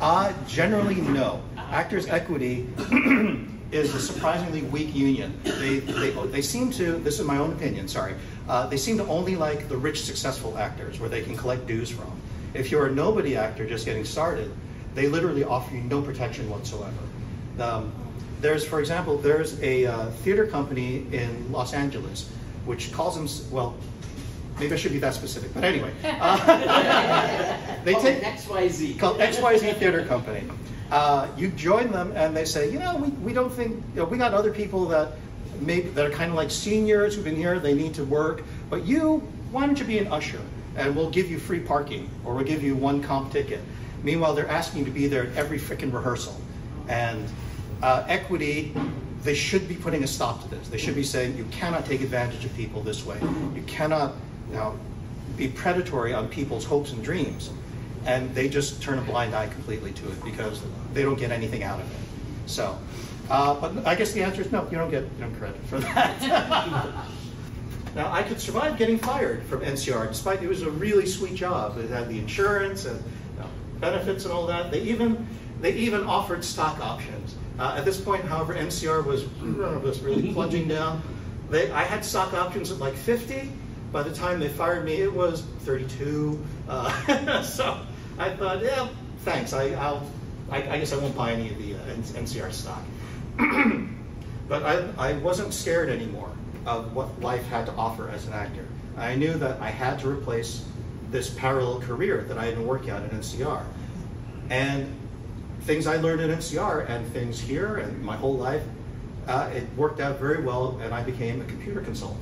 Uh, generally, no. Actors equity [clears throat] is a surprisingly weak union. They, they, they seem to, this is my own opinion, sorry, uh, they seem to only like the rich, successful actors where they can collect dues from. If you're a nobody actor just getting started, they literally offer you no protection whatsoever. Um, there's, for example, there's a uh, theater company in Los Angeles which calls them, well, maybe I should be that specific, but anyway. [laughs] Uh, [laughs] they take XYZ. Called XYZ Theater Company. Uh, you join them and they say, you know, we, we don't think, you know, we got other people that maybe that are kind of like seniors who've been here, they need to work, but you, why don't you be an usher? And we'll give you free parking or we'll give you one comp ticket. Meanwhile, they're asking you to be there at every freaking rehearsal. And uh, equity, they should be putting a stop to this. They should be saying you cannot take advantage of people this way. You cannot know, be predatory on people's hopes and dreams. And they just turn a blind eye completely to it because they don't get anything out of it. So, uh, but I guess the answer is no, you don't get know, credit for that. [laughs] now, I could survive getting fired from NCR despite it was a really sweet job. It had the insurance and you know, benefits and all that. They even, they even offered stock options. Uh, at this point, however, NCR was, [clears throat] was really [laughs] plunging down. They, I had stock options at like 50. By the time they fired me, it was 32. Uh, [laughs] so I thought, yeah, thanks. I, will I, I, guess I won't buy any of the uh, NCR stock. [clears throat] but I, I wasn't scared anymore of what life had to offer as an actor. I knew that I had to replace this parallel career that I had been working on at NCR. And things I learned at NCR and things here and my whole life, uh, it worked out very well and I became a computer consultant.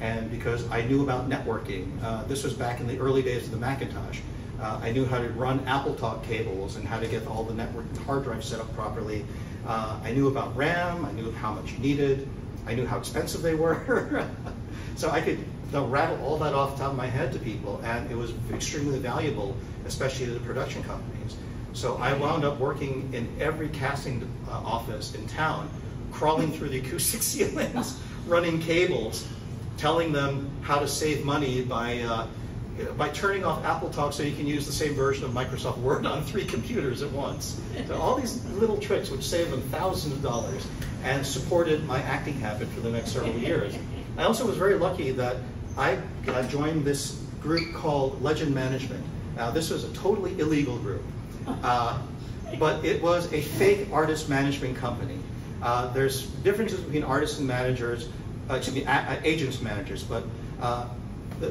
And because I knew about networking, uh, this was back in the early days of the Macintosh. Uh, I knew how to run AppleTalk cables and how to get all the network hard drives set up properly. Uh, I knew about RAM, I knew how much you needed, I knew how expensive they were. [laughs] so I could rattle all that off the top of my head to people, and it was extremely valuable, especially to the production companies. So I wound up working in every casting uh, office in town, crawling through the acoustic [laughs] ceilings, running cables, telling them how to save money by uh, by turning off AppleTalk so you can use the same version of Microsoft Word on three computers at once. So all these little tricks which saved them thousands of dollars and supported my acting habit for the next several years. I also was very lucky that I joined this group called Legend Management. Now this was a totally illegal group, uh, but it was a fake artist management company. Uh, there's differences between artists and managers, uh, excuse me, agents managers, but uh,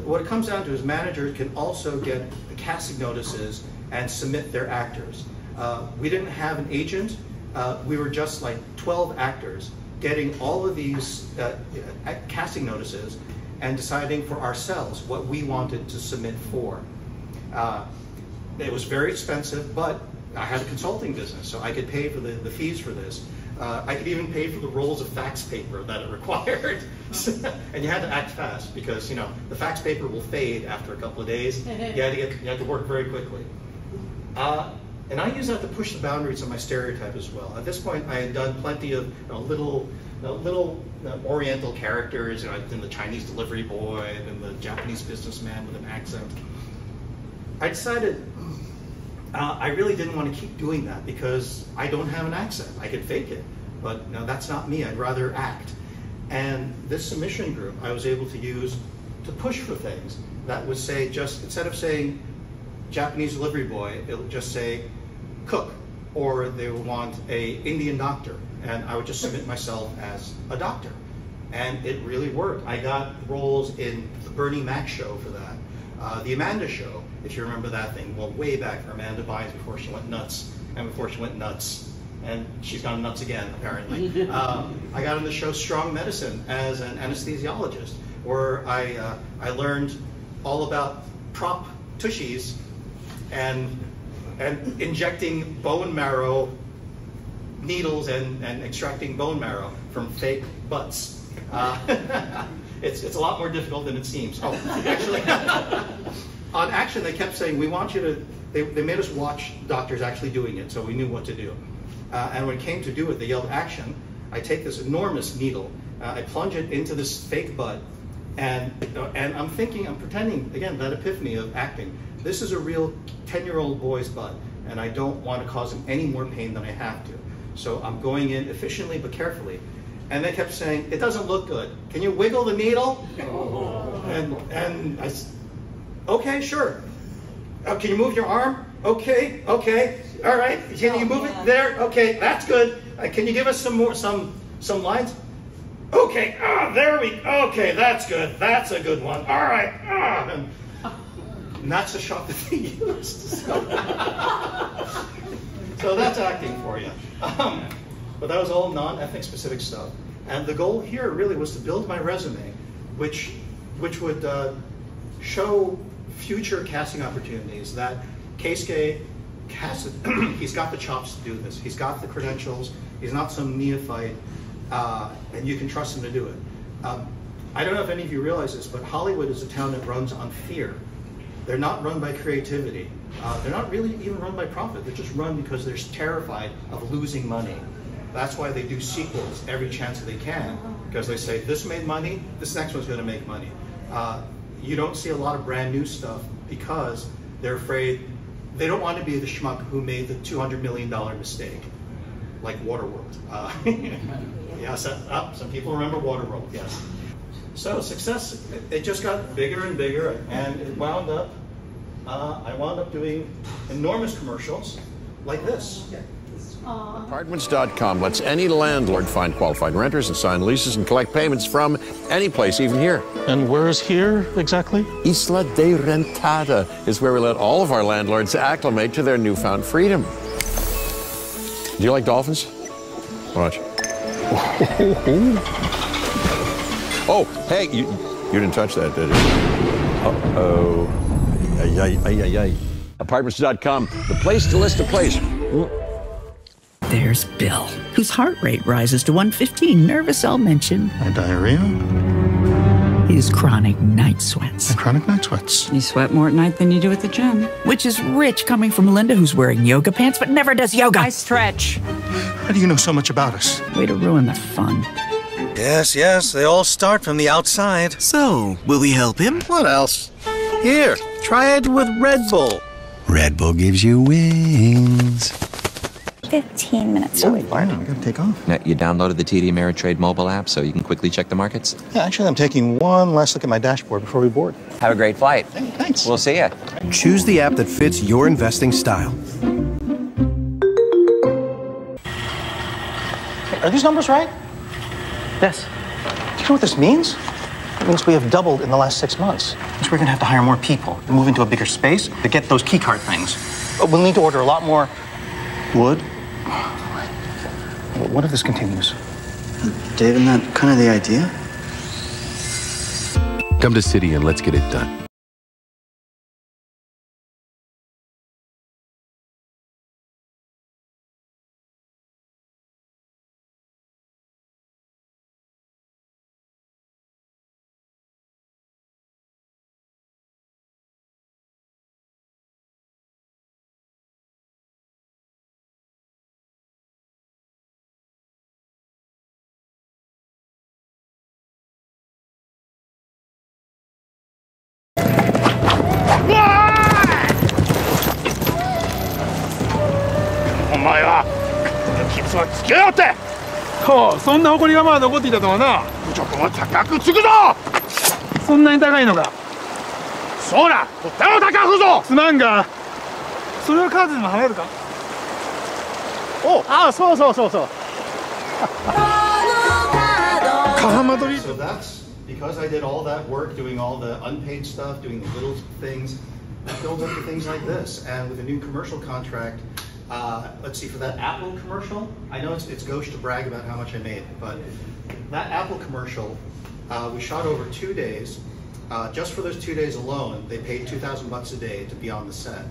what it comes down to is managers can also get the casting notices and submit their actors. Uh, we didn't have an agent. Uh, we were just like 12 actors getting all of these uh, uh, casting notices and deciding for ourselves what we wanted to submit for. It was very expensive, but I had a consulting business, so I could pay for the, the fees for this. Uh, I could even pay for the rolls of fax paper that it [laughs] required. and you had to act fast because, you know, the fax paper will fade after a couple of days. [laughs] You had to, get, you had to work very quickly. Uh, and I use that to push the boundaries of my stereotype as well. At this point, I had done plenty of you know, little, you know, little you know, Oriental characters. You know, I'd been the Chinese delivery boy, and the Japanese businessman with an accent. I decided uh, I really didn't want to keep doing that because I don't have an accent. I could fake it, but know, that's not me. I'd rather act. And this submission group I was able to use to push for things that would say just instead of saying Japanese delivery boy, it would just say cook, or they would want a Indian doctor, and I would just submit myself as a doctor. And it really worked. I got roles in the Bernie Mac show for that, uh, the Amanda show, if you remember that thing, well, way back for Amanda Bynes before she went nuts, and before she went nuts, and she's gone nuts again, apparently. [laughs] um, I got on the show Strong Medicine as an anesthesiologist, where I, uh, I learned all about prop tushies and, and injecting bone marrow needles and, and extracting bone marrow from fake butts. Uh, [laughs] it's, it's a lot more difficult than it seems. Oh, actually, [laughs] on action, they kept saying, we want you to, they, they made us watch doctors actually doing it, so we knew what to do. Uh, and when it came to do it, they yelled action. I take this enormous needle, uh, I plunge it into this fake butt, and, uh, and I'm thinking, I'm pretending, again, that epiphany of acting. This is a real 10-year-old boy's butt, and I don't want to cause him any more pain than I have to. So I'm going in efficiently but carefully. And they kept saying, it doesn't look good. Can you wiggle the needle? And, and I, okay, sure. Uh, can you move your arm? Okay, okay. All right. Can you move it there? Okay, that's good. Uh, can you give us some more, some, some lines? Okay, ah, there we, okay, that's good. That's a good one. All right. Ah, and, that's the shot that they used. so that's acting for you. Um, but that was all non-ethnic specific stuff. And the goal here really was to build my resume, which, which would uh, show future casting opportunities that Keisuke has, [clears throat] he's got the chops to do this. He's got the credentials. He's not some neophyte, uh, and you can trust him to do it. Um, I don't know if any of you realize this, but Hollywood is a town that runs on fear. They're not run by creativity. Uh, they're not really even run by profit. They're just run because they're terrified of losing money. That's why they do sequels every chance they can, because they say, this made money, this next one's gonna make money. Uh, you don't see a lot of brand new stuff because they're afraid, they don't want to be the schmuck who made the $200 million mistake, like Waterworld. Uh, [laughs] yeah, so, oh, some people remember Waterworld, yes. So success, it just got bigger and bigger, and it wound up, uh, I wound up doing enormous commercials like this. Apartments.com lets any landlord find qualified renters and sign leases and collect payments from any place, even here. And where's here exactly? Isla de Rentada is where we let all of our landlords acclimate to their newfound freedom. Do you like dolphins? Watch. [laughs] oh, hey, you, you didn't touch that, did you? Uh-oh. Ay, ay, ay, ay, ay. Apartments.com, the place to list a place. There's Bill, whose heart rate rises to 115, nervous I'll mention. And diarrhea? His chronic night sweats. And chronic night sweats. You sweat more at night than you do at the gym. Which is rich coming from Linda, who's wearing yoga pants but never does yoga. I stretch. How do you know so much about us? Way to ruin the fun. Yes, yes, they all start from the outside. So, will we help him? What else? Here, try it with Red Bull. Red Bull gives you wings. 15 minutes to wait. wow, I gotta take off. Now, you downloaded the TD Ameritrade mobile app so you can quickly check the markets? Yeah, actually, I'm taking one last look at my dashboard before we board. Have a great flight. thanks. We'll see you. Choose the app that fits your investing style. Are these numbers right? Yes. Do you know what this means? It means we have doubled in the last six months. It means we're gonna have to hire more people, move into a bigger space to get those keycard things. But we'll need to order a lot more Wood? What if this continues? Dave, isn't that kind of the idea? Come to City and let's get it done. "な誇りがまだ残っていたとはな部長君は高くつくぞそんなに高いのかそうだとっても高くぞすまんがそれはカーズにも払えるかおあそうそうそうそう So that's because I did all that work, doing all the unpaid stuff, doing the little things, that builds up to things like this. And with a new commercial contract, uh, let's see, for that Apple commercial, I know it's, it's gauche to brag about how much I made, but that Apple commercial, uh, we shot over two days. Uh, just for those two days alone, they paid 2,000 bucks a day to be on the set.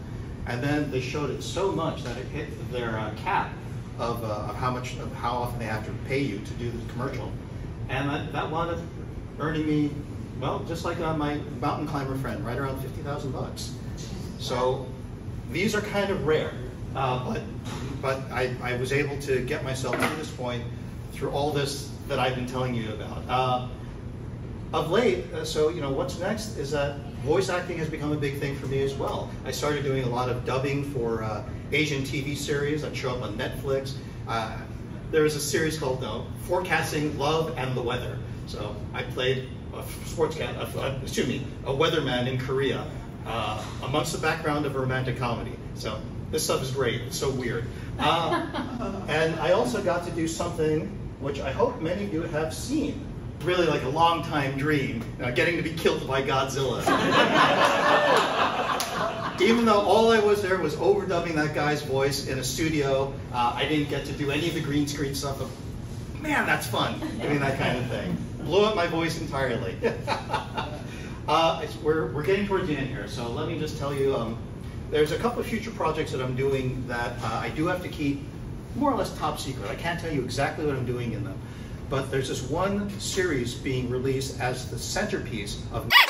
And then they showed it so much that it hit their uh, cap of, uh, of how much, of how often they have to pay you to do the commercial. And that, that wound up earning me, well, just like uh, my mountain climber friend, right around 50,000 bucks. So these are kind of rare, uh, but, but I, I was able to get myself to this point through all this that I've been telling you about. Uh, of late, uh, so you know, what's next is that voice acting has become a big thing for me as well. I started doing a lot of dubbing for uh, Asian TV series that show up on Netflix. Uh, there was a series called uh, Forecasting Love and the Weather. So I played a sportscat, uh, excuse me, a weatherman in Korea uh, amongst the background of a romantic comedy. So this stuff is great. It's so weird. Uh, [laughs] and I also got to do something which I hope many of you have seen. Really like a long time dream, uh, getting to be killed by Godzilla. [laughs] Even though all I was there was overdubbing that guy's voice in a studio, uh, I didn't get to do any of the green screen stuff. Of, Man, that's fun, doing that kind of thing. Blew up my voice entirely. [laughs] uh, we're, we're getting towards the end here, so let me just tell you, um, there's a couple of future projects that I'm doing that uh, I do have to keep more or less top secret. I can't tell you exactly what I'm doing in them. But there's this one series being released as the centerpiece of [laughs]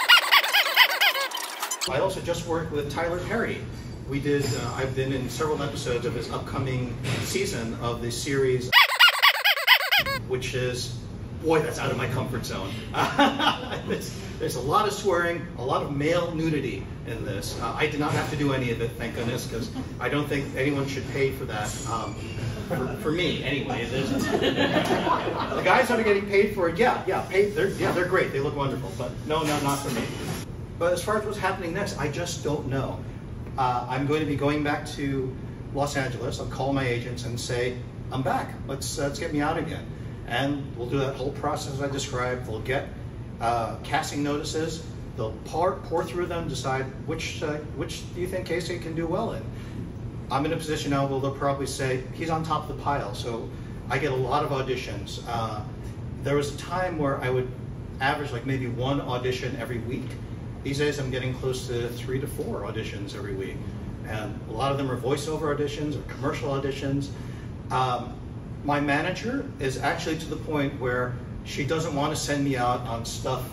I also just worked with Tyler Perry. We did, uh, I've been in several episodes of his upcoming season of the series, [laughs] which is, boy, that's out of my comfort zone. [laughs] there's, a lot of swearing, a lot of male nudity in this. Uh, I did not have to do any of it, thank goodness, because I don't think anyone should pay for that. Um, for, for me, anyway. The guys that are getting paid for it, yeah, yeah, they're, yeah, they're great. They look wonderful, but no, no, not for me. But as far as what's happening next, I just don't know. Uh, I'm going to be going back to Los Angeles. I'll call my agents and say, I'm back. Let's, let's get me out again. And we'll do that whole process I described. They'll get uh, casting notices. They'll pour, pour through them, decide which, uh, which do you think Casey can do well in. I'm in a position now where they'll probably say, he's on top of the pile. So I get a lot of auditions. Uh, there was a time where I would average like maybe one audition every week. These days I'm getting close to three to four auditions every week. And a lot of them are voiceover auditions or commercial auditions. Um, my manager is actually to the point where she doesn't want to send me out on stuff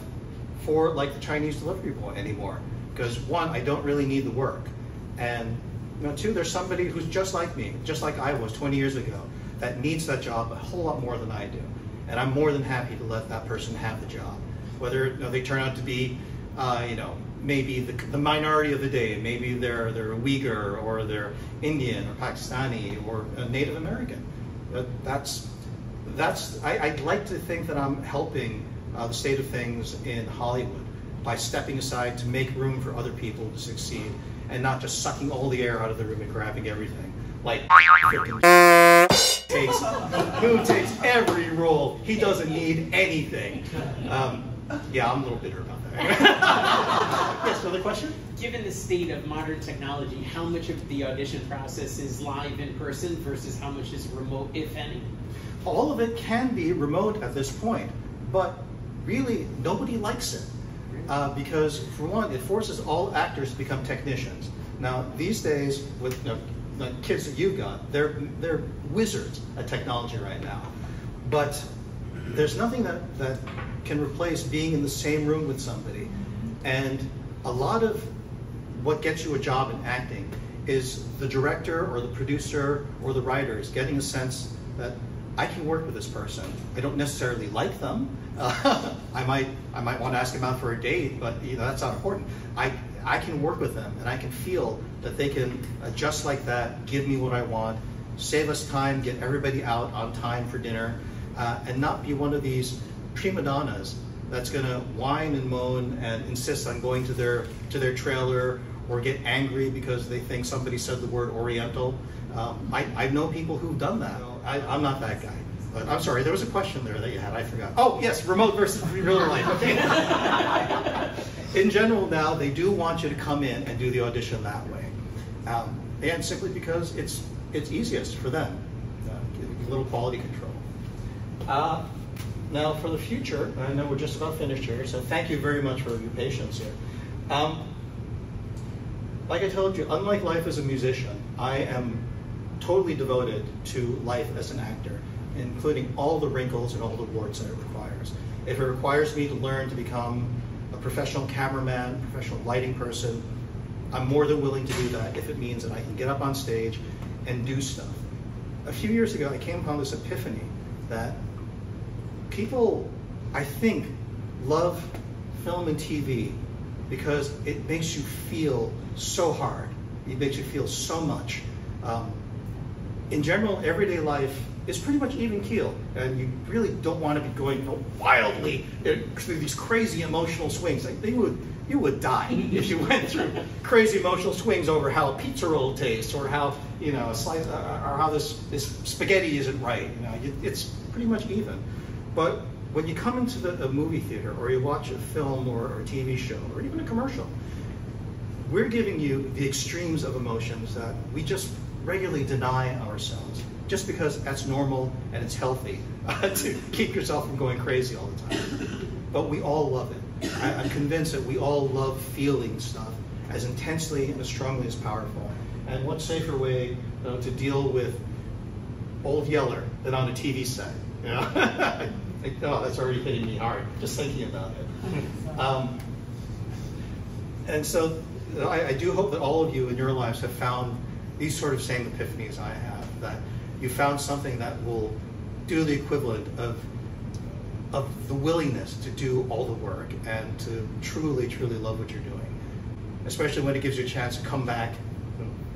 for like the Chinese delivery boy anymore. Because one, I don't really need the work. And you know, two, there's somebody who's just like me, just like I was 20 years ago, that needs that job a whole lot more than I do. And I'm more than happy to let that person have the job. Whether you know, they turn out to be, uh, you know, maybe the, the minority of the day, maybe they're, they're a Uyghur or they're Indian or Pakistani or a Native American. That's, that's I, I'd like to think that I'm helping uh, the state of things in Hollywood by stepping aside to make room for other people to succeed and not just sucking all the air out of the room and grabbing everything. Like takes, who takes every role. He doesn't need anything. Um, yeah, I'm a little bitter about that. [laughs] yes, another question? Given the state of modern technology, how much of the audition process is live in person versus how much is remote, if any? All of it can be remote at this point, but really nobody likes it. Uh, because for one, it forces all actors to become technicians. Now, these days, with you know, the kids that you've got, they're, they're wizards at technology right now. But there's nothing that, that can replace being in the same room with somebody. And a lot of what gets you a job in acting is the director or the producer or the writer is getting a sense that I can work with this person. I don't necessarily like them. Uh, [laughs] I might I might want to ask them out for a date, but you know that's not important. I I can work with them and I can feel that they can just like that, give me what I want, save us time, get everybody out on time for dinner, uh, and not be one of these prima donnas that's going to whine and moan and insist on going to their to their trailer or get angry because they think somebody said the word Oriental. Um, I, I know people who've done that. I, I'm not that guy. But I'm sorry, there was a question there that you had. I forgot. Oh, yes, remote versus [laughs] real life. Okay. [laughs] in general, now they do want you to come in and do the audition that way, um, and simply because it's it's easiest for them. Uh, a little quality control. Uh, now, for the future, I know we're just about finished here, so thank you very much for your patience here. Um, like I told you, unlike life as a musician, I am totally devoted to life as an actor, including all the wrinkles and all the warts that it requires. If it requires me to learn to become a professional cameraman, professional lighting person, I'm more than willing to do that if it means that I can get up on stage and do stuff. A few years ago, I came upon this epiphany that people, I think, love film and TV because it makes you feel so hard. It makes you feel so much. Um, in general, everyday life is pretty much even keel, and you really don't want to be going wildly through these crazy emotional swings. Like you would, you would die [laughs] if you went through crazy emotional swings over how a pizza roll tastes, or how you know, slice, or how this this spaghetti isn't right. You know, it's pretty much even. But when you come into the, a movie theater, or you watch a film, or, or a TV show, or even a commercial, we're giving you the extremes of emotions that we just regularly deny ourselves just because that's normal and it's healthy [laughs] to keep yourself from going crazy all the time. But we all love it. I, am convinced that we all love feeling stuff as intensely and as strongly as powerful. And what safer way to deal with Old Yeller than on a TV set? You know? [laughs] like, oh, that's already hitting me hard just thinking about it. Um, and so I, I do hope that all of you in your lives have found these sort of same epiphanies I have, that you found something that will do the equivalent of of the willingness to do all the work and to truly, truly love what you're doing, especially when it gives you a chance to come back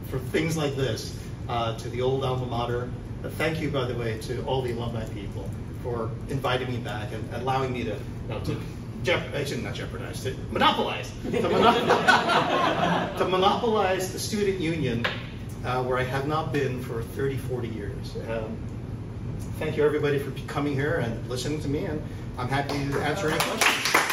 for things like this uh, to the old alma mater. Thank you, by the way, to all the alumni people for inviting me back and allowing me to, you know, to Jeop- I should not jeopardize, to monopolize, to, monopolize, [laughs] to monopolize the student union uh, where I have not been for 30, 40 years. Um, thank you everybody for coming here and listening to me, and I'm happy to answer any questions.